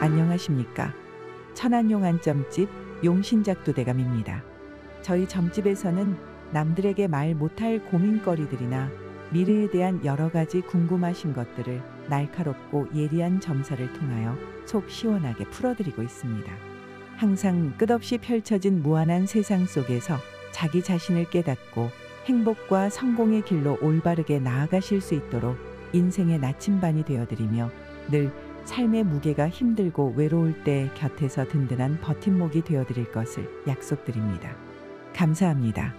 안녕하십니까. 천안용한 점집 용신작두 대감입니다. 저희 점집에서는 남들에게 말 못할 고민거리들이나 미래에 대한 여러 가지 궁금하신 것들을 날카롭고 예리한 점사를 통하여 속 시원하게 풀어드리고 있습니다. 항상 끝없이 펼쳐진 무한한 세상 속에서 자기 자신을 깨닫고 행복과 성공의 길로 올바르게 나아가실 수 있도록 인생의 나침반이 되어드리며 늘 삶의 무게가 힘들고 외로울 때 곁에서 든든한 버팀목이 되어드릴 것을 약속드립니다. 감사합니다.